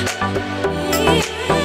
Yeah.